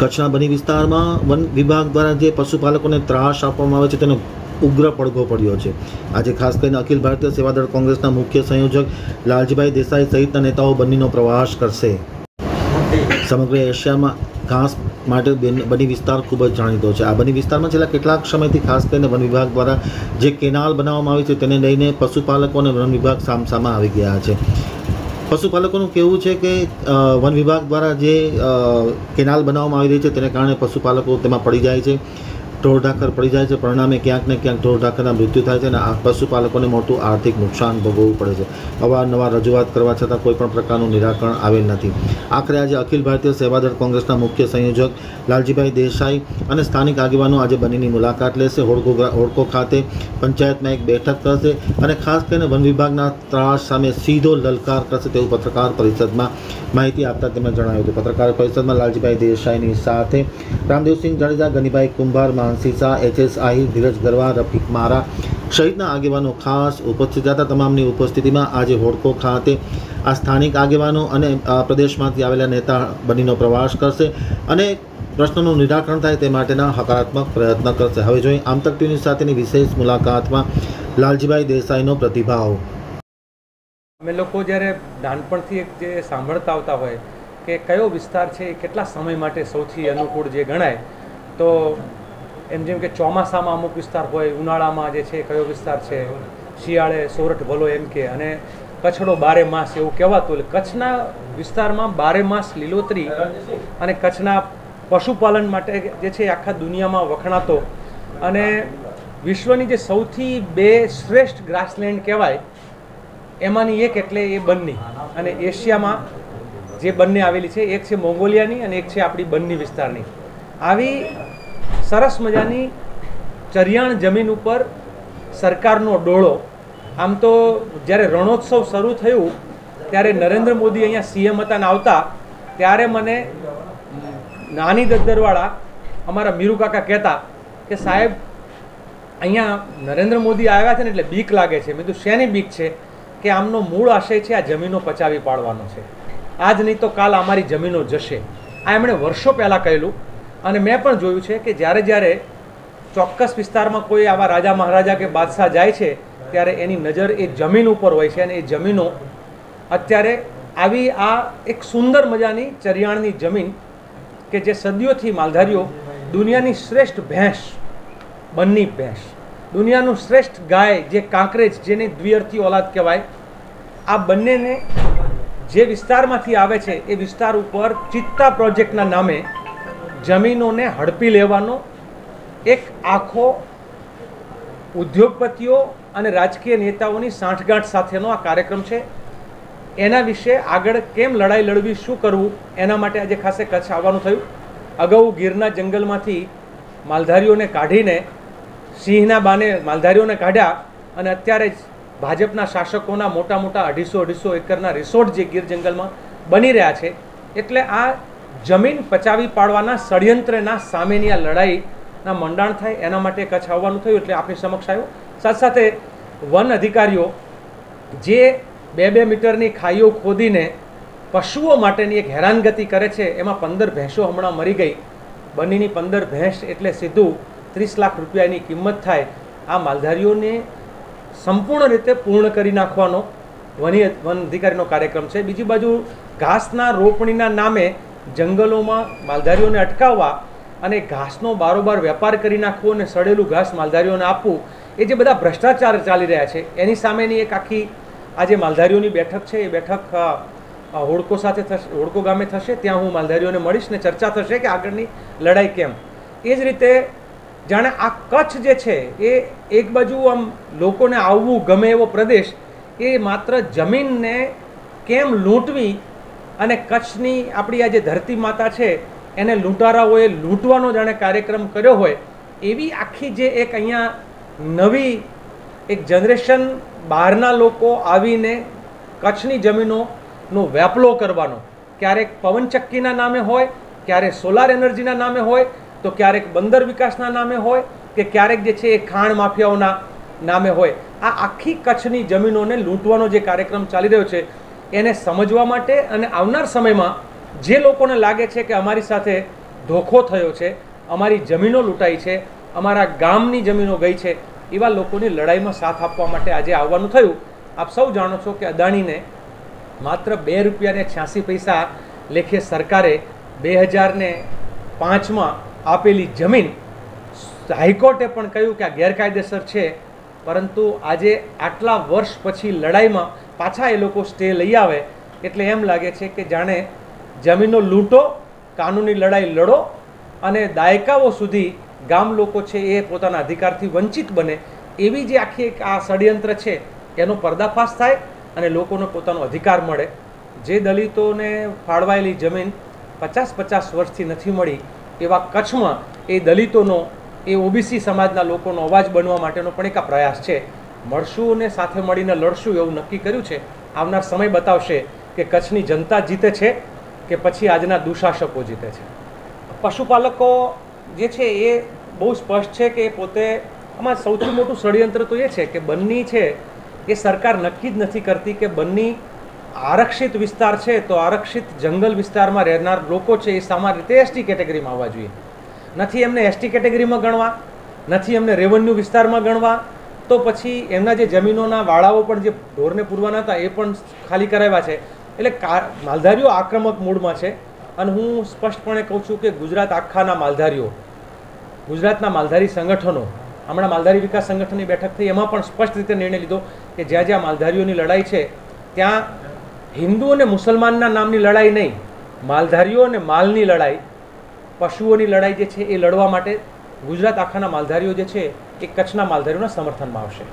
કચ્છના બની વિસ્તારમાં વન વિભાગ દ્વારા જે પશુપાલકોને ત્રાસ આપવામાં આવે છે, તેનો ઉગ્ર પડઘો પડ્યો છે. આજે ખાસ કરીને અખિલ ભારતીય સેવાદળ કોંગ્રેસના મુખ્ય સંયોજક લાલજીભાઈ દેસાઈ સહિતના નેતાઓ બન્નીનો પ્રવાસ કરશે. સમગ્ર એશિયામાં ઘાસ માટે બની વિસ્તાર ખૂબ જ જાણીતો છે. આ બની વિસ્તારમાં છેલ્લા કેટલાક સમયથી ખાસ કરીને વન વિભાગ દ્વારા જે કેનાલ બનાવવામાં આવી છે, તેને લઈને પશુપાલકો અને વન વિભાગ સામસામાં આવી ગયા છે. પશુપાલકોનું કહેવું છે કે વન વિભાગ દ્વારા જે કેનાલ બનાવવામાં આવી રહી છે, તેને કારણે પશુપાલકો તેમાં પડી જાય છે. ઢોરઢાકર પડી જાય છે. પરિણામે ક્યાંક ને ક્યાંક ઢોરઢાકરના મૃત્યુ થાય છે અને આ પશુપાલકોને મોટું આર્થિક નુકસાન ભોગવવું પડે છે. અવારનવાર રજૂઆત કરવા છતાં કોઈપણ પ્રકારનું નિરાકરણ આવેલ નથી. આખરે આજે અખિલ ભારતીય સેવાદળ કોંગ્રેસના મુખ્ય સંયોજક લાલજીભાઈ દેસાઈ અને સ્થાનિક આગેવાનો આજે બનીની મુલાકાત લેશે. હોડકો હોડકો ખાતે પંચાયતમાં એક બેઠક કરશે અને ખાસ કરીને વન વિભાગના ત્રાસ સામે સીધો લલકાર કરશે તેવું પત્રકાર પરિષદમાં માહિતી આપતા તેમણે જણાવ્યું હતું. પત્રકાર પરિષદમાં લાલજીભાઈ દેસાઈની સાથે રામદેવસિંહ જાડેજા, ગનીભાઈ કુંભાર, માનસી શાહ, એચએસ આહિર, ધીરજ ગરવા, રફીક મારા સહિતના આગેવાનો ખાસ ઉપસ્થિત હતા. તમામની ઉપસ્થિતિમાં આજે હોડકો ખાતે આ સ્થાનિક આગેવાનો અને પ્રદેશમાંથી આવેલા નેતા બનીનો પ્રવાસ કરશે અને પ્રશ્નોનું નિરાકરણ થાય તે માટેના હકારાત્મક પ્રયત્ન કરશે. હવે જોઈએ આમતક ટીવી સાથેની વિશેષ મુલાકાતમાં લાલજીભાઈ દેસાઈનો પ્રતિભાવ. અમે લોકો જ્યારે નાનપણથી એક જે સાંભળતા આવતા હોય કે કયો વિસ્તાર છે એ કેટલા સમય માટે સૌથી અનુકૂળ જે ગણાય, તો એમ જેમ કે ચોમાસામાં અમુક વિસ્તાર હોય, ઉનાળામાં જે છે કયો વિસ્તાર છે, શિયાળે સોરઠ ભલો એમ કે, અને કચ્છડો બારે માસ એવું કહેવાતું એટલે કચ્છના વિસ્તારમાં બારે માસ લીલોતરી અને કચ્છના પશુપાલન માટે જે છે આખા દુનિયામાં વખણાતો. અને વિશ્વની જે સૌથી બે શ્રેષ્ઠ ગ્રાસલેન્ડ કહેવાય એમાંની એક એટલે એ બંને. અને એશિયામાં જે બંને આવેલી છે, એક છે મોંગોલિયાની અને એક છે આપણી બંને વિસ્તારની. આવી સરસ મજાની ચરિયાણ જમીન ઉપર સરકારનો ડોળો. આમ તો જ્યારે રણોત્સવ શરૂ થયું, ત્યારે નરેન્દ્ર મોદી અહીંયા સીએમ હતા આવતા, ત્યારે મને નાની દદ્દરવાળા અમારા મીરુ કાકા કહેતા કે સાહેબ, અહીંયા નરેન્દ્ર મોદી આવ્યા છે ને એટલે બીક લાગે છે. મેં કીધું, શેની બીક છે? કે આમનો મૂળ આશય છે આ જમીનો પચાવી પાડવાનો છે. આજ નહીં તો કાલ અમારી જમીનો જશે. આ એમણે વર્ષો પહેલાં કહેલું અને મેં પણ જોયું છે કે જ્યારે જ્યારે ચોક્કસ વિસ્તારમાં કોઈ આવા રાજા મહારાજા કે બાદશાહ જાય છે, ત્યારે એની નજર એ જમીન ઉપર હોય છે અને એ જમીનો અત્યારે આવી આ એક સુંદર મજાની ચરિયાણની જમીન કે જે સદીઓથી માલધારીઓ દુનિયાની શ્રેષ્ઠ ભેંસ બંની ભેંસ. દુનિયાનું શ્રેષ્ઠ ગાય જે કાંકરેજ, જેને દ્વિઅર્થી ઓલાદ કહેવાય, આ બંનેને જે વિસ્તારમાંથી આવે છે, એ વિસ્તાર ઉપર ચિત્તા પ્રોજેક્ટના નામે જમીનોને હડપી લેવાનો એક આખો ઉદ્યોગપતિઓ અને રાજકીય નેતાઓની સાંઠગાંઠ સાથેનો આ કાર્યક્રમ છે. એના વિશે આગળ કેમ લડાઈ લડવી, શું કરવું, એના માટે આજે ખાસે કચ્છ આવવાનું થયું. અગાઉ ગીરના જંગલમાંથી માલધારીઓને કાઢીને સિંહના બાને માલધારીઓને કાઢ્યા અને અત્યારે જ ભાજપના શાસકોના મોટા મોટા અઢીસો અઢીસો એકરના રિસોર્ટ જે ગીર જંગલમાં બની રહ્યા છે, એટલે આ જમીન પચાવી પાડવાના ષડયંત્રના સામેની આ લડાઈના મંડાણ થાય એના માટે કચ્છ આવવાનું થયું એટલે આપણી સમક્ષ આવ્યો. સાથે સાથે વન અધિકારીઓ જે બે બે મીટરની ખાઈઓ ખોદીને પશુઓ માટેની એક હેરાનગતિ કરે છે, એમાં પંદર ભેંસો હમણાં મરી ગઈ. બનીની પંદર ભેંસ એટલે સીધું ત્રીસ લાખ રૂપિયાની કિંમત થાય, આ માલધારીઓને સંપૂર્ણ રીતે પૂર્ણ કરી નાખવાનો વની વન અધિકારીનો કાર્યક્રમ છે. બીજી બાજુ ઘાસના રોપણીના નામે જંગલોમાં માલધારીઓને અટકાવવા અને ઘાસનો બારોબાર વેપાર કરી નાખવો અને સડેલું ઘાસ માલધારીઓને આપવું, એ જે બધા ભ્રષ્ટાચાર ચાલી રહ્યા છે, એની સામેની એક આખી આજે માલધારીઓની બેઠક છે, એ બેઠક હોડકો સાથે થશે, હોડકો ગામે થશે, ત્યાં હું માલધારીઓને મળીશ ને ચર્ચા થશે કે આગળની લડાઈ કેમ. એ જ રીતે જાણે આ કચ્છ જે છે, એ એક બાજુ આમ લોકોને આવવું ગમે એવો પ્રદેશ, એ માત્ર જમીનને કેમ લૂંટવી અને કચ્છની આપણી આ જે ધરતી માતા છે, એને લૂંટારાઓએ લૂંટવાનો જાણે કાર્યક્રમ કર્યો હોય, એવી આખી જે એક અહીંયા નવી એક જનરેશન બહારના લોકો આવીને કચ્છની જમીનોનો વેપલો કરવાનો. ક્યારેક પવનચક્કીના નામે હોય, ક્યારેક સોલાર એનર્જીના નામે હોય તો ક્યારેક બંદર વિકાસના નામે હોય કે ક્યારેક જે છે એ ખાણ માફિયાઓના નામે હોય. આ આખી કચ્છની જમીનોને લૂંટવાનો જે કાર્યક્રમ ચાલી રહ્યો છે, એને સમજવા માટે અને આવનાર સમયમાં જે લોકોને લાગે છે કે અમારી સાથે ધોખો થયો છે, અમારી જમીનો લૂંટાઈ છે, અમારા ગામની જમીનો ગઈ છે, એવા લોકોની લડાઈમાં સાથ આપવા માટે આજે આવવાનું થયું. આપ સૌ જાણો છો કે અદાણીને માત્ર બે રૂપિયાને છ્યાસી પૈસા લેખે સરકારે બે હજારને પાંચમાં આપેલી જમીન હાઈકોર્ટે પણ કહ્યું કે આ ગેરકાયદેસર છે, પરંતુ આજે આટલા વર્ષ પછી લડાઈમાં પાછા એ લોકો સ્ટે લઈ આવે, એટલે એમ લાગે છે કે જાણે જમીનો લૂંટો, કાનૂની લડાઈ લડો અને દાયકાઓ સુધી ગામ લોકો છે એ પોતાના અધિકારથી વંચિત બને, એવી જે આખી એક આ ષડયંત્ર છે, એનો પર્દાફાશ થાય અને લોકોને પોતાનો અધિકાર મળે. જે દલિતોને ફાળવાયેલી જમીન પચાસ પચાસ વર્ષથી નથી મળી એવા કચ્છમાં એ દલિતોનો, એ ઓબીસી સમાજના લોકોનો અવાજ બનવા માટેનો પણ એક આ પ્રયાસ છે. મળશું અને સાથે મળીને લડશું એવું નક્કી કર્યું છે. આવનાર સમય બતાવશે કે કચ્છની જનતા જીતે છે કે પછી આજના દુશાસકો જીતે છે. પશુપાલકો જે છે એ બહુ સ્પષ્ટ છે કે પોતે આમાં સૌથી મોટું ષડયંત્ર તો એ છે કે બન્ની છે. એ સરકાર નક્કી જ નથી કરતી કે બન્ની આરક્ષિત વિસ્તાર છે તો આરક્ષિત જંગલ વિસ્તારમાં રહેનાર લોકો છે એ સામાન્ય રીતે એસટી કેટેગરીમાં આવવા જોઈએ. નથી એમને એસટી કેટેગરીમાં ગણવા, નથી એમને રેવન્યુ વિસ્તારમાં ગણવા, તો પછી એમના જે જમીનોના વાળાઓ પણ જે ઢોરને પૂરવાના હતા એ પણ ખાલી કરાવ્યા છે. એટલે માલધારીઓ આક્રમક મૂડમાં છે અને હું સ્પષ્ટપણે કહું છું કે ગુજરાત આખાના માલધારીઓ, ગુજરાતના માલધારી સંગઠનો, હમણાં માલધારી વિકાસ સંગઠનની બેઠક થઈ એમાં પણ સ્પષ્ટ રીતે નિર્ણય લીધો કે જ્યાં જ્યાં માલધારીઓની લડાઈ છે, ત્યાં હિન્દુ અને મુસલમાનના નામની લડાઈ નહીં, માલધારીઓ અને માલની લડાઈ, પશુઓની લડાઈ જે છે એ લડવા માટે ગુજરાત આખાના માલધારીઓ જે છે એ કચ્છના માલધારીઓના સમર્થનમાં આવશે.